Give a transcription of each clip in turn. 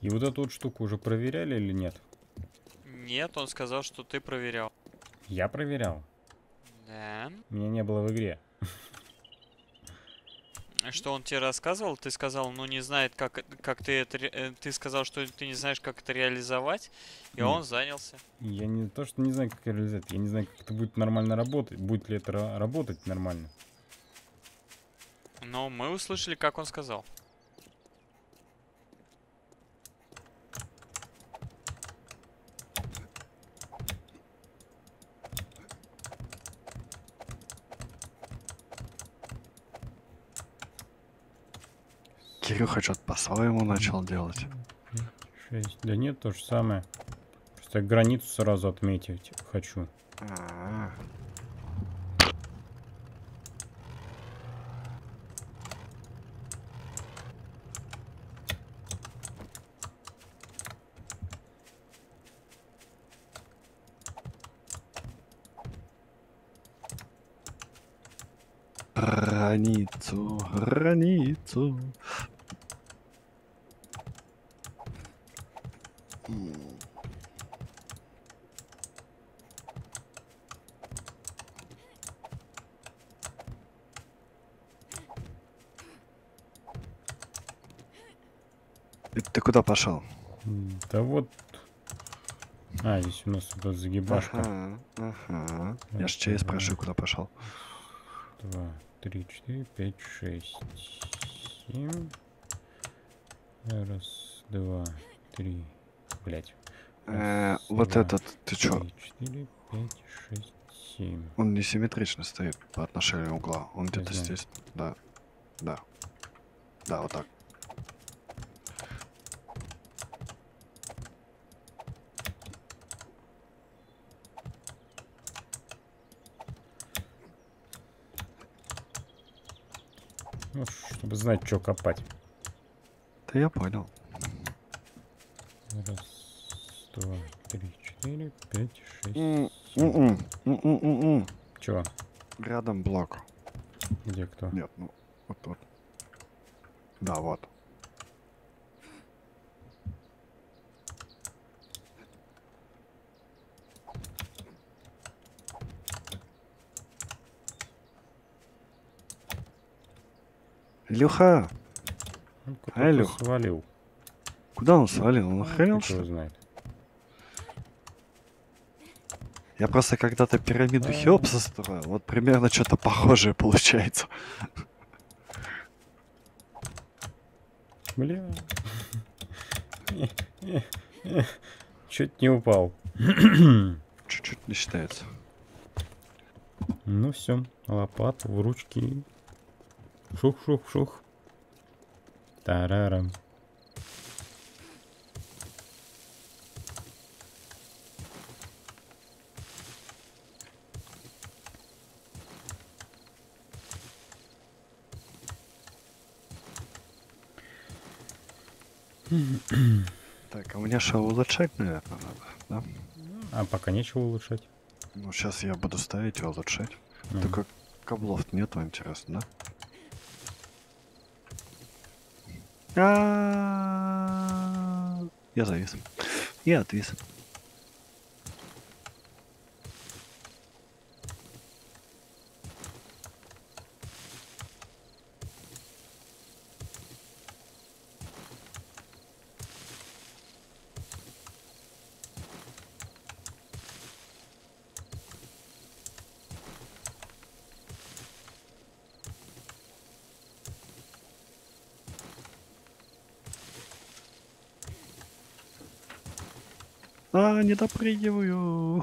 И вот эту вот штуку уже проверяли или нет? Нет, он сказал, что ты проверял. Я проверял. Да. Меня не было в игре. Что он тебе рассказывал? Ты сказал, ну не знает, как, как ты это... э, Ты сказал, что ты не знаешь, как это реализовать, и Нет. он занялся. Я не то, что не знаю, как реализовать. Я не знаю, как это будет нормально работать. Будет ли это ра- работать нормально. Но мы услышали, как он сказал. Кирюха что-то по-своему начал делать. Шесть. Да нет, то же самое. Просто границу сразу отметить хочу. А, Границу, границу. Куда пошел? Да вот. А, здесь у нас тут загибашка. Ага, ага. Я Вот ж тебя и спрашиваю, куда пошел. Два, три, четыре, пять, шесть, семь. Раз, два, три. Блять. Э, Раз, вот два, этот, ты чё? Три, четыре, пять, шесть, семь. Он несимметрично стоит по отношению угла. Он где-то здесь. Да. Да. Да, вот так. Ну, чтобы знать, что копать. Да я понял. Раз, два, три, четыре, пять, шесть. Чё? Рядом блок. Где кто? Нет, ну, вот тут. Да, вот. Илюха, Он куда-то Алёх. свалил. куда он свалил? Он Ну, охренел, что знает. Я просто когда-то пирамиду А. Хеопса строил. Вот примерно что-то похожее получается. Бля. Чуть не упал. Чуть-чуть не считается. Ну все, лопату в ручки. Шух-шух-шух. Тарарам. Так, а мне что, улучшать, наверное, надо, да? А пока нечего улучшать. Ну, сейчас я буду ставить и улучшать. Мгм. Только каблов нету, интересно, да? А, Я завис. Я отвис. А, не допрыгиваю.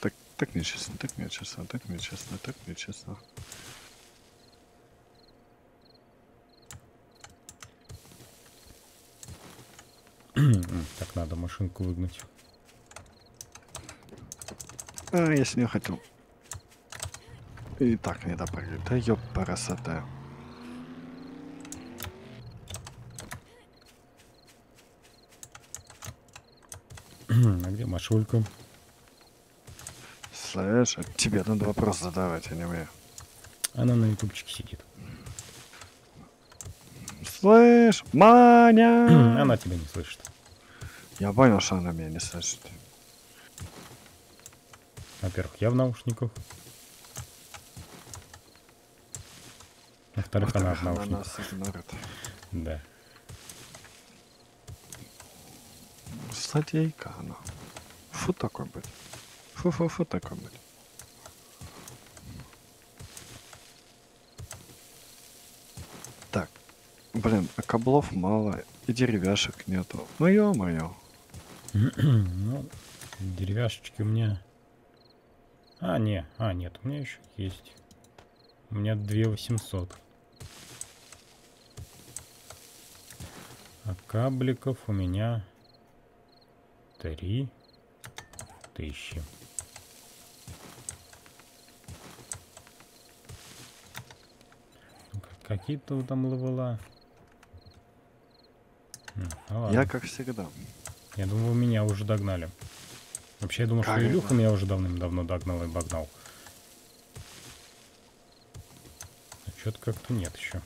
Так, так нечестно, так нечестно, так нечестно, так нечестно. М, Так надо машинку выгнать. А, я с нее хотел. И так не допрыгаю. Да ёб красота. А где Машулька? Слышь, а тебе надо вопрос задавать, а не мне. Она на ютубчике сидит. Слышь, Маня! Она тебя не слышит. Я понял, что она меня не слышит. Во-первых, я в наушниках. Во-вторых, она в Во-вторых, она наушниках. нас игнорит. Да. Злодейка она. Фу такой быть. Фу-фу-фу такой быть. Так. Блин, а каблов мало, и деревяшек нету. Ну ё-моё. Ну, деревяшечки у меня... А, не, а, нет, у меня еще есть. У меня 2800. А кабликов у меня 3 тысячи. Ну-ка, Какие тут там левела? М, ну. Я как всегда. Я думал, вы меня уже догнали. Вообще, я думал, что Как Илюха это? меня уже давным-давно догнал и обогнал. А что-то как-то нет еще.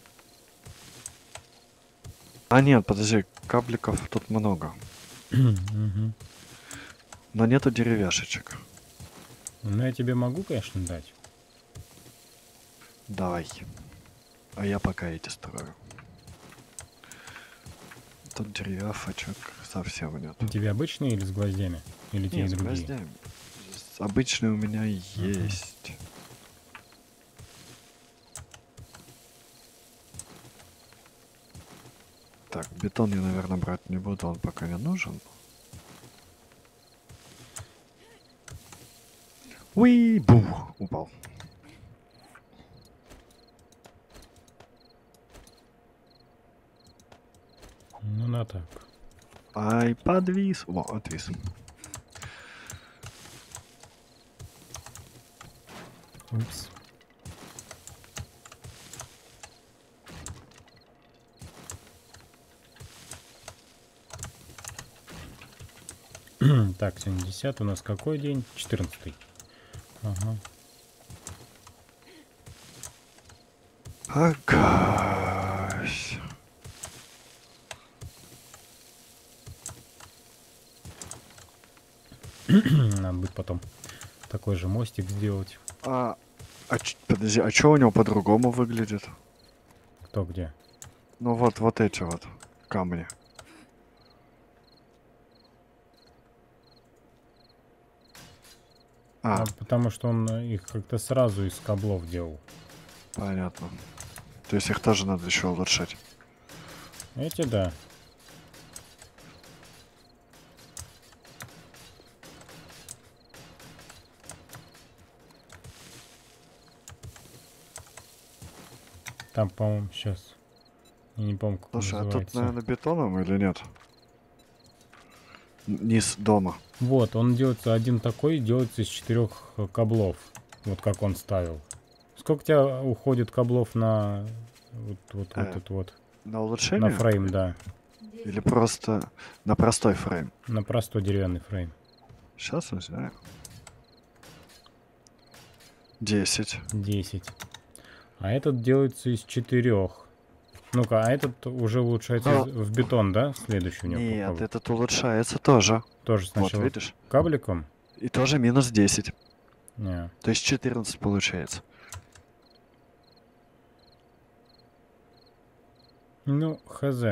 А нет, подожди, кабликов тут много. Но нету деревяшечек. Ну, я тебе могу, конечно, дать. Давай. А я пока эти строю. Тут деревяшечек совсем нет. У тебя обычные или с гвоздями? Или те и Нет, с другие? гвоздями. Обычные у меня есть. Так, бетон я, наверное, брать не буду, он пока не нужен. Уи, бух, упал. Ну, на так. Ай, подвис. Во, отвис. Упс. так, сегодня 10 у нас какой день? 14 Ага. Агась. Надо будет потом такой же мостик сделать. А, а подожди, а чё у него по-другому выглядит? Кто где? Ну вот, вот эти вот камни. А, А, потому что он э, их как-то сразу из каблов делал. понятно. То есть их тоже надо еще улучшать. Эти да. Там, по-моему, сейчас. Я не помню, как Слушай, а тут, называется. наверное, бетоном или нет? Низ дома. Вот, он делается один такой, делается из четырех каблов. Вот как он ставил. Сколько у тебя уходит каблов на вот, вот, вот Э, это вот? На улучшение? На фрейм, да. Или просто на простой фрейм? На простой деревянный фрейм. Сейчас узнаем. 10. 10. А этот делается из четырех. Ну-ка, а этот уже улучшается из- в бетон, да? Следующий у него Нет, попробуй. этот улучшается тоже. Тоже Вот, сначала видишь? кабликом? И тоже минус 10. Не. То есть 14 получается. Ну, хз.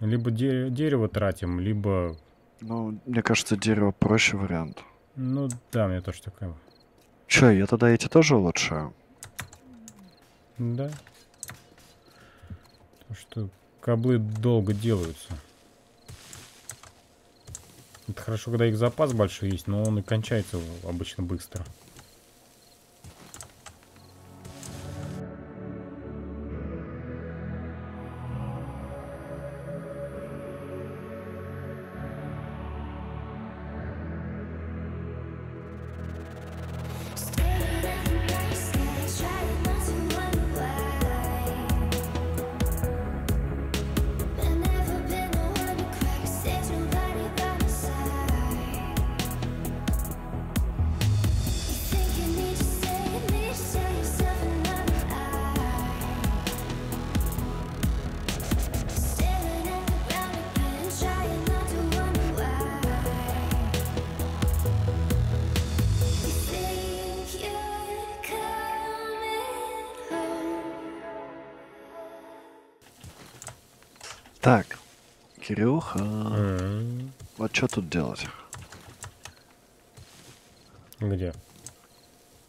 Либо де- дерево тратим, либо... Ну, мне кажется, дерево проще вариант. Ну, да, мне тоже такое. Че, я тогда эти тоже улучшаю? Да. Что каблы долго делаются. Это хорошо, когда их запас большой есть, но он и кончается обычно быстро. Так, Кирюха, М, вот что тут делать? Где?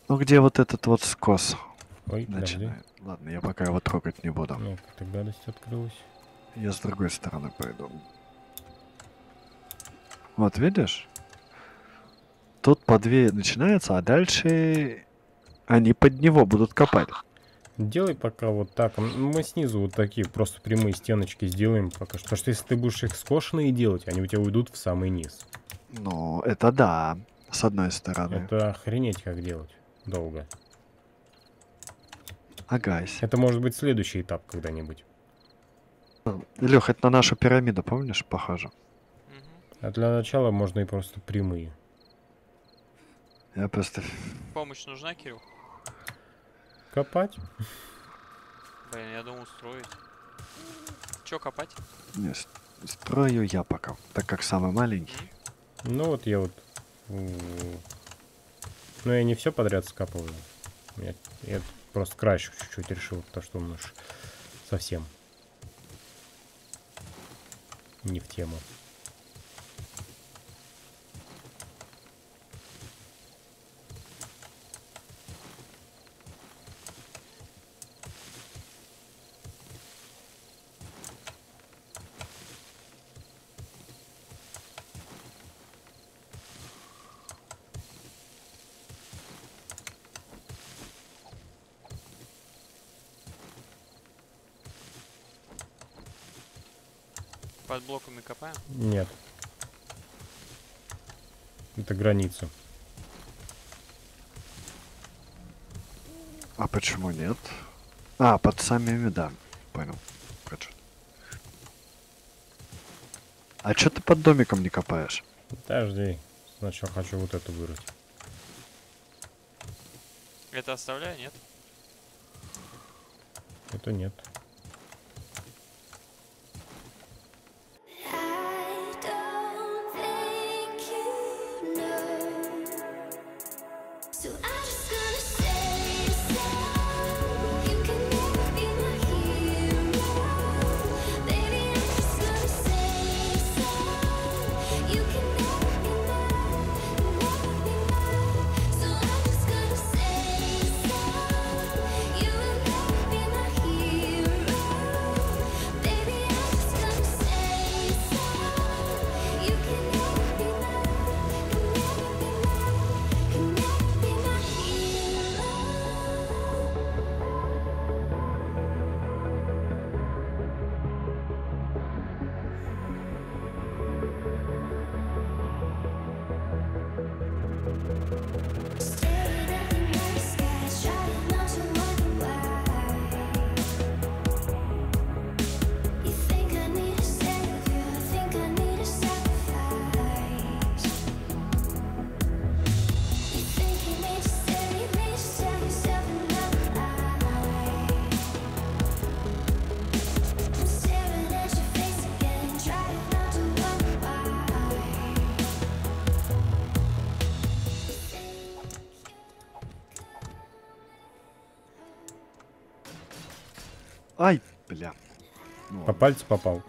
Ну где вот этот вот скос Ой, подожди. начинает? Ладно, я пока его трогать не буду. Ну, какая гадость открылась. Я с другой стороны пойду. Вот видишь? Тут по две начинается, а дальше они под него будут копать. Делай пока вот так. Мы снизу вот такие просто прямые стеночки сделаем пока что. Потому что если ты будешь их скошенные делать, они у тебя уйдут в самый низ. Ну, это да, с одной стороны. Это охренеть как делать долго. Агась. Это может быть следующий этап когда-нибудь. Лех, это на нашу пирамиду, помнишь, похоже? А для начала можно и просто прямые. Я просто... Помощь нужна, Кирилл? Копать? Блин, я думал строить. Чё копать? Не, строю я пока, так как самый маленький. Ну вот я вот... м, Ну я не все подряд скапываю. Я, я просто краще чуть-чуть решил, потому что он уж совсем не в тему. Под блоками копаем? Нет. Это граница. А почему нет? А, под самими, да. Понял. А чё ты под домиком не копаешь? Подожди. Сначала хочу вот эту вырыть. Это оставляю, нет? Это нет. Just gonna say so.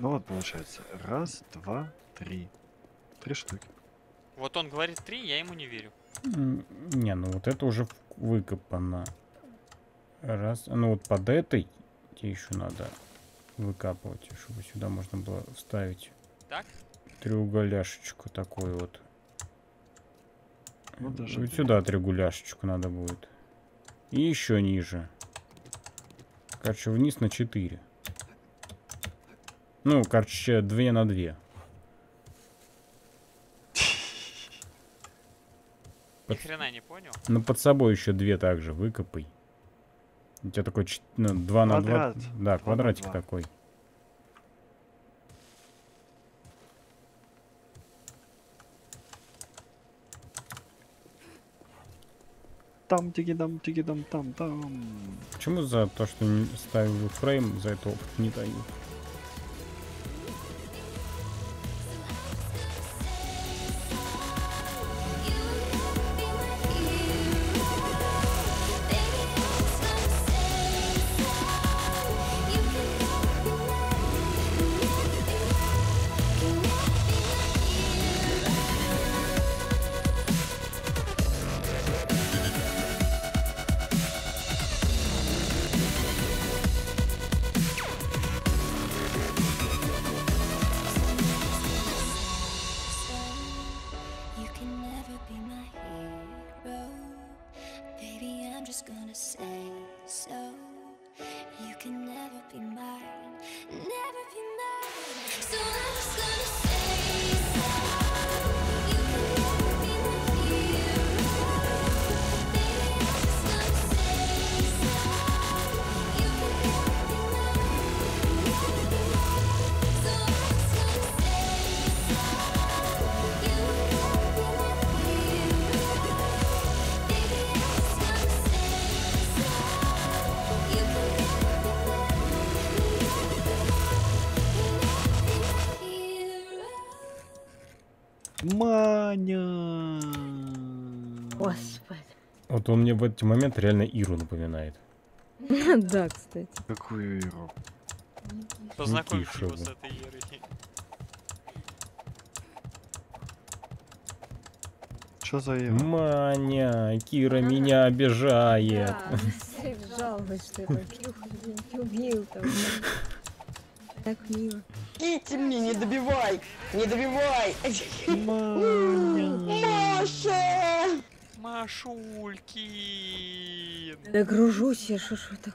Ну вот получается. Раз, два, три. Три штуки. Вот он говорит три, я ему не верю. Не, ну вот это уже выкопано. Раз. Ну вот под этой тебе еще надо выкапывать, чтобы сюда можно было вставить Так? треуголяшечку такую вот. Ну, даже вот сюда треуголяшечку надо будет. И еще ниже. Короче, вниз на 4. Ну, короче, 2 на 2. Ни Под- хрена не понял. Ну, под собой еще две также выкопай. У тебя такой чет- ну, 2 на 2. Квадрат. Да, квадратик два. такой. там, тигидам, тигидам, там, там. Почему за то, что не ставил фрейм, за это опыт не дают? Вот он мне в эти моменты реально Иру напоминает. Да, кстати. Какую игру? Познакомь тише его с этой Ирой. Что за игра? Маня, Кира меня обижает. Да, жалуюсь, что я убил там. Так мило. Кити мне не добивай! Не добивай! Маня! Маша! Машулькин! Да гружусь я, что ж вы так...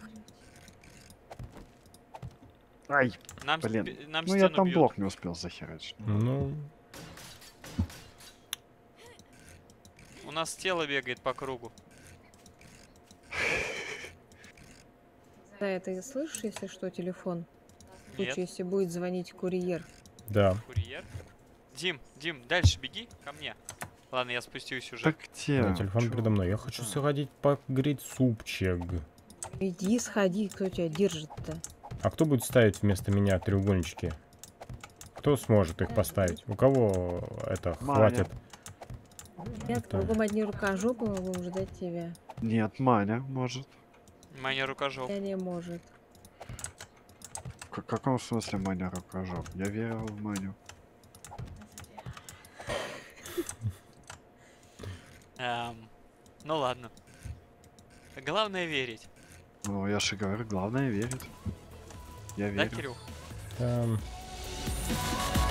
Ай, Нам, блин. нам ну я там бьют. блок не успел захерачить. Ну, У нас тело бегает по кругу. Да, это слышишь, если что, телефон? В Нет, случае, если будет звонить курьер. да. курьер. Дим, Дим, дальше беги ко мне. Ладно, я спустюсь уже. Так где? Да, телефон Чё? передо мной. Я хочу сходить погреть супчик. Иди, сходи, кто тебя держит-то? А кто будет ставить вместо меня треугольнички? Кто сможет их поставить? У кого это Маня. хватит? Нет, Это- кругом одни рукожопы могу ждать тебя. Нет, Маня может. Маня рукожоп. Я не может. В к- каком смысле Маня рукожоп? Я верил в Маню. Эм, ну ладно. Главное верить. Ну, я же говорю, главное верить. Я Да, верю. Кирюх? You